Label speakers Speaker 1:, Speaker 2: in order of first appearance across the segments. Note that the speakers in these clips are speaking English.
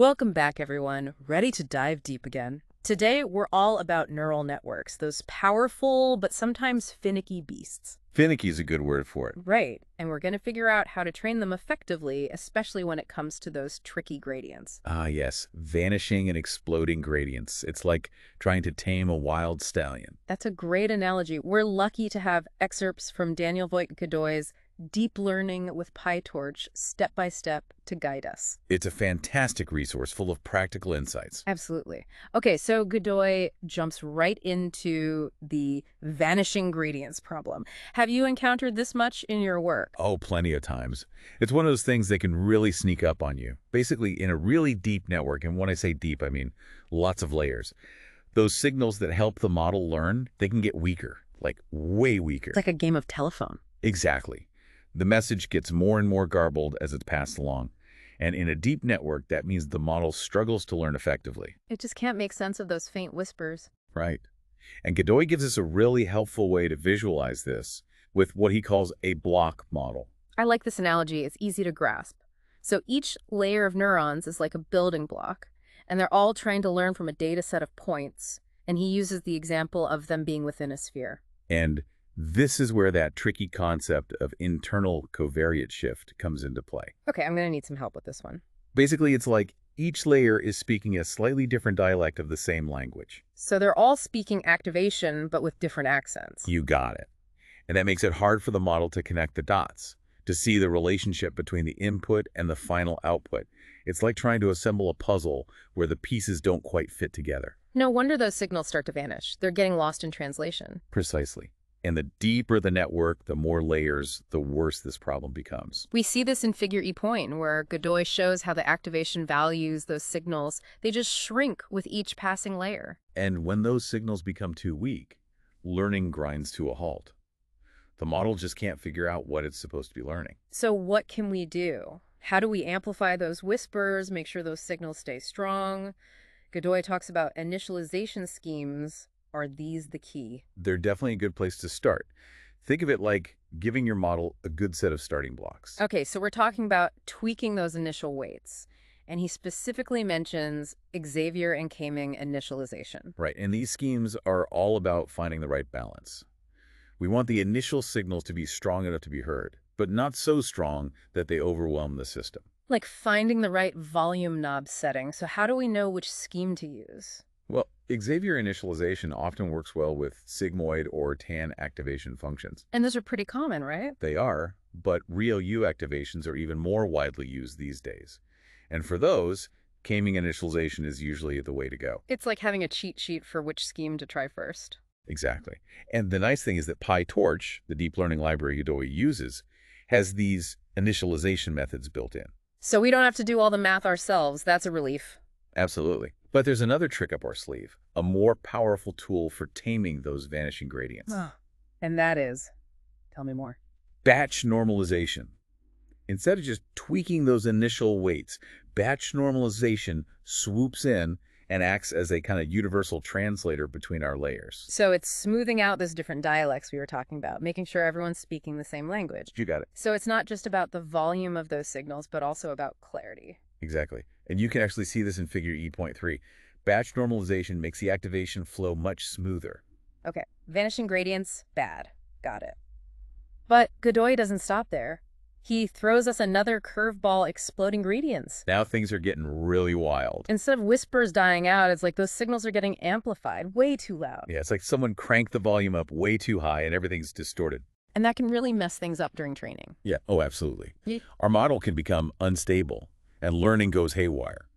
Speaker 1: Welcome back, everyone. Ready to dive deep again? Today, we're all about neural networks, those powerful but sometimes finicky beasts.
Speaker 2: Finicky is a good word for it.
Speaker 1: Right, and we're going to figure out how to train them effectively, especially when it comes to those tricky gradients.
Speaker 2: Ah, yes. Vanishing and exploding gradients. It's like trying to tame a wild stallion.
Speaker 1: That's a great analogy. We're lucky to have excerpts from Daniel Voigt-Godoy's deep learning with PyTorch step by step to guide us.
Speaker 2: It's a fantastic resource full of practical insights.
Speaker 1: Absolutely. Okay, so Godoy jumps right into the vanishing gradients problem. Have you encountered this much in your work?
Speaker 2: Oh, plenty of times. It's one of those things that can really sneak up on you. Basically, in a really deep network, and when I say deep, I mean lots of layers, those signals that help the model learn, they can get weaker, like way weaker.
Speaker 1: It's like a game of telephone.
Speaker 2: Exactly. The message gets more and more garbled as it's passed along. And in a deep network, that means the model struggles to learn effectively.
Speaker 1: It just can't make sense of those faint whispers.
Speaker 2: Right. And Godoy gives us a really helpful way to visualize this with what he calls a block model.
Speaker 1: I like this analogy. It's easy to grasp. So each layer of neurons is like a building block, and they're all trying to learn from a data set of points, and he uses the example of them being within a sphere.
Speaker 2: And this is where that tricky concept of internal covariate shift comes into play.
Speaker 1: Okay, I'm going to need some help with this one.
Speaker 2: Basically, it's like each layer is speaking a slightly different dialect of the same language.
Speaker 1: So they're all speaking activation, but with different accents.
Speaker 2: You got it. And that makes it hard for the model to connect the dots, to see the relationship between the input and the final output. It's like trying to assemble a puzzle where the pieces don't quite fit together.
Speaker 1: No wonder those signals start to vanish. They're getting lost in translation.
Speaker 2: Precisely. And the deeper the network, the more layers, the worse this problem becomes.
Speaker 1: We see this in figure E point, where Godoy shows how the activation values, those signals, they just shrink with each passing layer.
Speaker 2: And when those signals become too weak, learning grinds to a halt. The model just can't figure out what it's supposed to be learning.
Speaker 1: So what can we do? How do we amplify those whispers, make sure those signals stay strong? Godoy talks about initialization schemes are these the key?
Speaker 2: They're definitely a good place to start. Think of it like giving your model a good set of starting blocks.
Speaker 1: Okay, so we're talking about tweaking those initial weights. And he specifically mentions Xavier and Kaiming initialization.
Speaker 2: Right, and these schemes are all about finding the right balance. We want the initial signals to be strong enough to be heard, but not so strong that they overwhelm the system.
Speaker 1: Like finding the right volume knob setting. So how do we know which scheme to use?
Speaker 2: Xavier initialization often works well with sigmoid or tan activation functions.
Speaker 1: And those are pretty common, right?
Speaker 2: They are, but ReLU activations are even more widely used these days. And for those, Kaiming initialization is usually the way to go.
Speaker 1: It's like having a cheat sheet for which scheme to try first.
Speaker 2: Exactly. And the nice thing is that PyTorch, the deep learning library Godoy uses, has these initialization methods built in.
Speaker 1: So we don't have to do all the math ourselves. That's a relief.
Speaker 2: Absolutely. But there's another trick up our sleeve, a more powerful tool for taming those vanishing gradients.
Speaker 1: and that is, tell me more.
Speaker 2: Batch normalization. Instead of just tweaking those initial weights, batch normalization swoops in and acts as a kind of universal translator between our layers.
Speaker 1: So it's smoothing out those different dialects we were talking about, making sure everyone's speaking the same language.
Speaker 2: You got it.
Speaker 1: So it's not just about the volume of those signals, but also about clarity.
Speaker 2: Exactly. And you can actually see this in figure E.3. Batch normalization makes the activation flow much smoother.
Speaker 1: Okay, vanishing gradients, bad. Got it. But Godoy doesn't stop there. He throws us another curveball exploding gradients.
Speaker 2: Now things are getting really wild.
Speaker 1: Instead of whispers dying out, it's like those signals are getting amplified way too loud.
Speaker 2: Yeah, it's like someone cranked the volume up way too high and everything's distorted.
Speaker 1: And that can really mess things up during training.
Speaker 2: Yeah, oh, absolutely.
Speaker 1: Yeah.
Speaker 2: Our model can become unstable and learning goes haywire.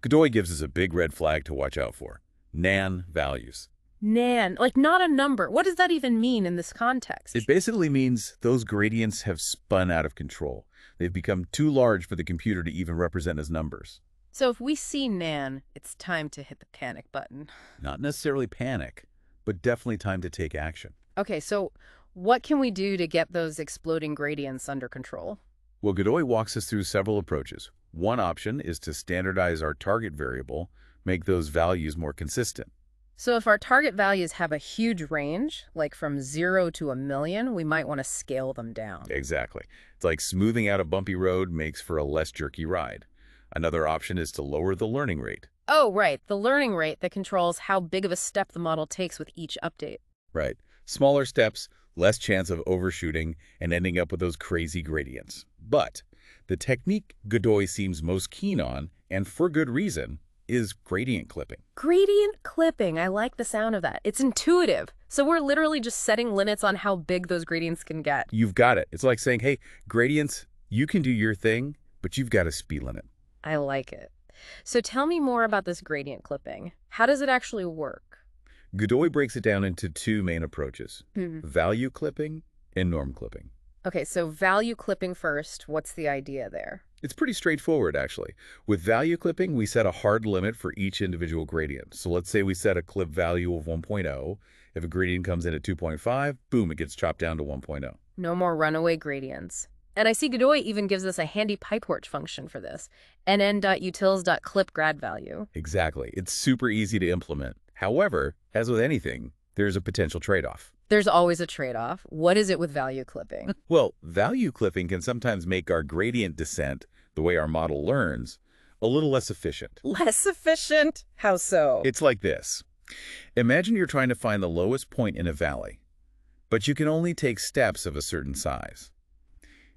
Speaker 2: Godoy gives us a big red flag to watch out for. NaN values.
Speaker 1: NaN, like not a number. What does that even mean in this context?
Speaker 2: It basically means those gradients have spun out of control. They've become too large for the computer to even represent as numbers.
Speaker 1: So if we see NaN, it's time to hit the panic button.
Speaker 2: Not necessarily panic, but definitely time to take action.
Speaker 1: Okay, so what can we do to get those exploding gradients under control?
Speaker 2: Well, Godoy walks us through several approaches. One option is to standardize our target variable, make those values more consistent.
Speaker 1: So if our target values have a huge range, like from zero to a million, we might want to scale them down.
Speaker 2: Exactly. It's like smoothing out a bumpy road makes for a less jerky ride. Another option is to lower the learning rate.
Speaker 1: Oh, right, the learning rate that controls how big of a step the model takes with each update.
Speaker 2: Right. Smaller steps, less chance of overshooting and ending up with those crazy gradients. But the technique Godoy seems most keen on, and for good reason, is gradient clipping.
Speaker 1: Gradient clipping, I like the sound of that. It's intuitive. So we're literally just setting limits on how big those gradients can get.
Speaker 2: You've got it. It's like saying, hey, gradients, you can do your thing, but you've got a speed limit.
Speaker 1: I like it. So tell me more about this gradient clipping. How does it actually work?
Speaker 2: Godoy breaks it down into two main approaches,
Speaker 1: Hmm.
Speaker 2: value clipping and norm clipping.
Speaker 1: Okay, so value clipping first. What's the idea there?
Speaker 2: It's pretty straightforward, actually. With value clipping, we set a hard limit for each individual gradient. So let's say we set a clip value of 1.0. If a gradient comes in at 2.5, boom, it gets chopped down to oh. 1.0.
Speaker 1: No more runaway gradients. And I see Godoy even gives us a handy PyTorch function for this, nn.utils.clipGradValue.
Speaker 2: Exactly. It's super easy to implement. However, as with anything, there's a potential trade-off.
Speaker 1: There's always a trade-off. What is it with value clipping?
Speaker 2: Well, value clipping can sometimes make our gradient descent, the way our model learns, a little less efficient.
Speaker 1: Less efficient? How so?
Speaker 2: It's like this. Imagine you're trying to find the lowest point in a valley, but you can only take steps of a certain size.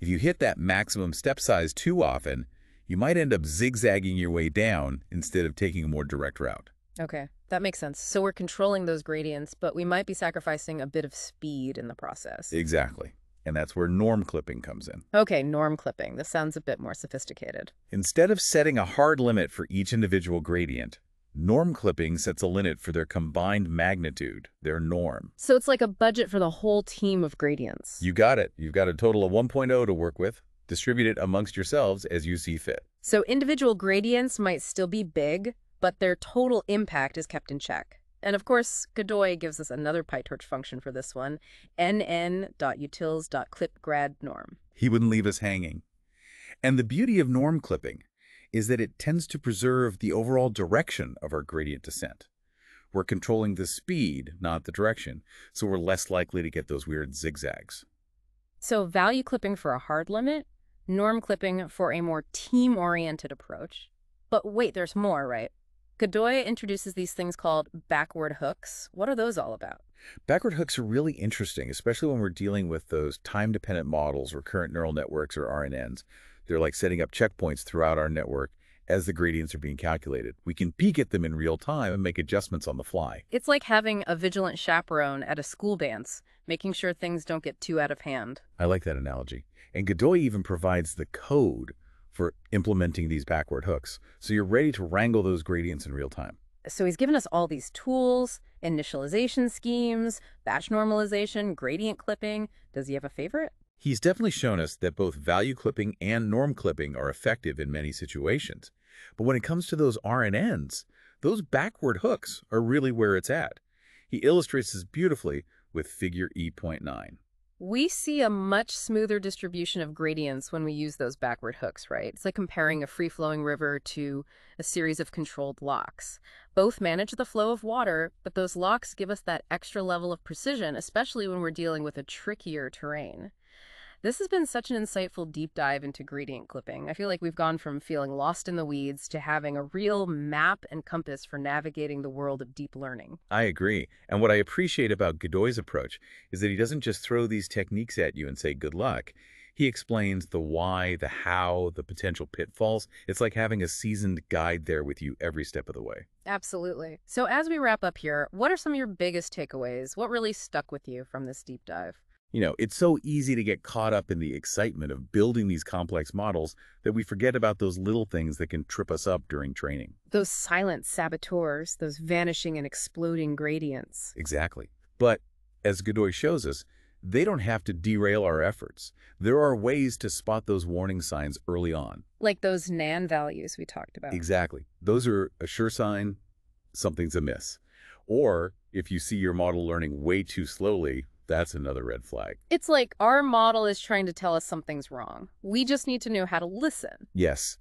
Speaker 2: If you hit that maximum step size too often, you might end up zigzagging your way down instead of taking a more direct route.
Speaker 1: Okay, that makes sense. So we're controlling those gradients, but we might be sacrificing a bit of speed in the process.
Speaker 2: Exactly. And that's where norm clipping comes in.
Speaker 1: Okay, norm clipping. This sounds a bit more sophisticated.
Speaker 2: Instead of setting a hard limit for each individual gradient, norm clipping sets a limit for their combined magnitude, their norm.
Speaker 1: So it's like a budget for the whole team of gradients.
Speaker 2: You got it. You've got a total of 1.0 to work with. Distribute it amongst yourselves as you see fit.
Speaker 1: So individual gradients might still be big, but their total impact is kept in check. And of course, Godoy gives us another PyTorch function for this one, nn.utils.clipGradNorm.
Speaker 2: He wouldn't leave us hanging. And the beauty of norm clipping is that it tends to preserve the overall direction of our gradient descent. We're controlling the speed, not the direction, so we're less likely to get those weird zigzags.
Speaker 1: So value clipping for a hard limit, norm clipping for a more team-oriented approach. But wait, there's more, right? Godoy introduces these things called backward hooks. What are those all about?
Speaker 2: Backward hooks are really interesting, especially when we're dealing with those time-dependent models, recurrent neural networks, or RNNs. They're like setting up checkpoints throughout our network as the gradients are being calculated. We can peek at them in real time and make adjustments on the fly.
Speaker 1: It's like having a vigilant chaperone at a school dance, making sure things don't get too out of hand.
Speaker 2: I like that analogy. And Godoy even provides the code for implementing these backward hooks, so you're ready to wrangle those gradients in real time.
Speaker 1: So he's given us all these tools, initialization schemes, batch normalization, gradient clipping. Does he have a favorite?
Speaker 2: He's definitely shown us that both value clipping and norm clipping are effective in many situations. But when it comes to those RNNs, those backward hooks are really where it's at. He illustrates this beautifully with figure E.9.
Speaker 1: We see a much smoother distribution of gradients when we use those backward hooks, right? It's like comparing a free-flowing river to a series of controlled locks. Both manage the flow of water, but those locks give us that extra level of precision, especially when we're dealing with a trickier terrain. This has been such an insightful deep dive into gradient clipping. I feel like we've gone from feeling lost in the weeds to having a real map and compass for navigating the world of deep learning.
Speaker 2: I agree. And what I appreciate about Godoy's approach is that he doesn't just throw these techniques at you and say good luck. He explains the why, the how, the potential pitfalls. It's like having a seasoned guide there with you every step of the way.
Speaker 1: Absolutely. So as we wrap up here, what are some of your biggest takeaways? What really stuck with you from this deep dive?
Speaker 2: You know, it's so easy to get caught up in the excitement of building these complex models that we forget about those little things that can trip us up during training.
Speaker 1: Those silent saboteurs, those vanishing and exploding gradients.
Speaker 2: Exactly. But as Godoy shows us, they don't have to derail our efforts. There are ways to spot those warning signs early on.
Speaker 1: Like those NAN values we talked about.
Speaker 2: Exactly. Those are a sure sign something's amiss. Or if you see your model learning way too slowly, that's another red flag.
Speaker 1: It's like our model is trying to tell us something's wrong. We just need to know how to listen.
Speaker 2: Yes.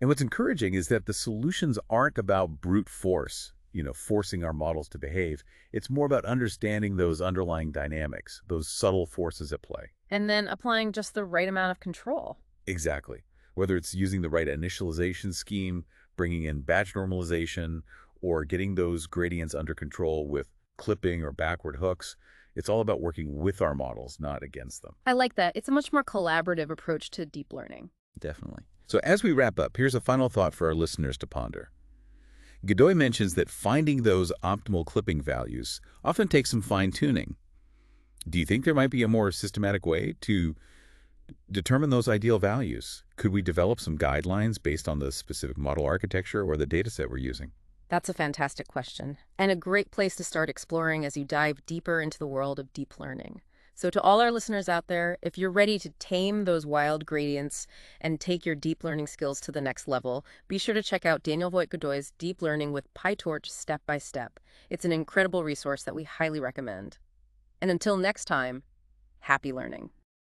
Speaker 2: And what's encouraging is that the solutions aren't about brute force, you know, forcing our models to behave. It's more about understanding those underlying dynamics, those subtle forces at play.
Speaker 1: And then applying just the right amount of control.
Speaker 2: Exactly. whether it's using the right initialization scheme, bringing in batch normalization, or getting those gradients under control with clipping or backward hooks. It's all about working with our models, not against them.
Speaker 1: I like that. It's a much more collaborative approach to deep learning.
Speaker 2: Definitely. So as we wrap up, here's a final thought for our listeners to ponder. Godoy mentions that finding those optimal clipping values often takes some fine-tuning. Do you think there might be a more systematic way to determine those ideal values? Could we develop some guidelines based on the specific model architecture or the dataset we're using?
Speaker 1: That's a fantastic question, and a great place to start exploring as you dive deeper into the world of deep learning. So to all our listeners out there, if you're ready to tame those wild gradients and take your deep learning skills to the next level, be sure to check out Daniel Voigt Godoy's Deep Learning with PyTorch Step by Step. It's an incredible resource that we highly recommend. And until next time, happy learning.